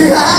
Yeah.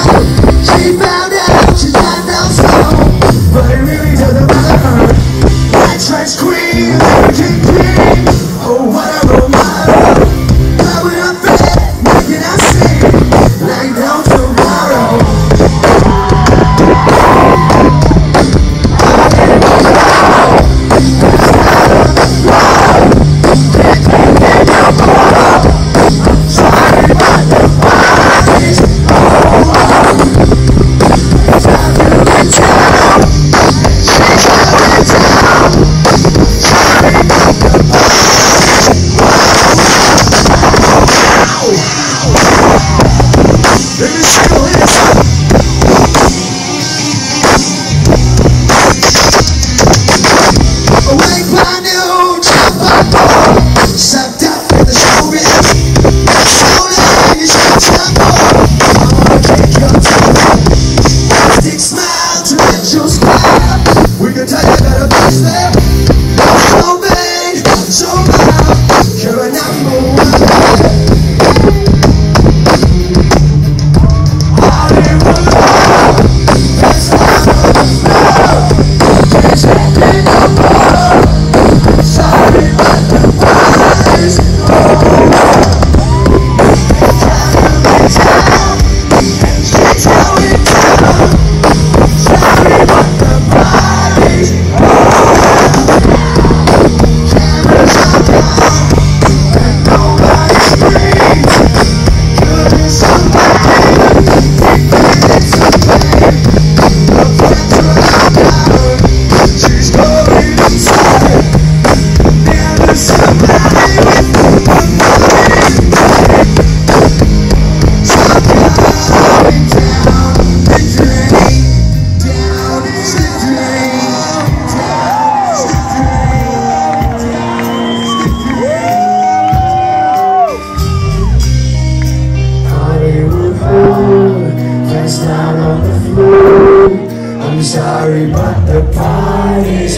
down on the floor. I'm sorry but the party's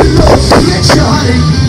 Get low, get your